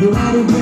You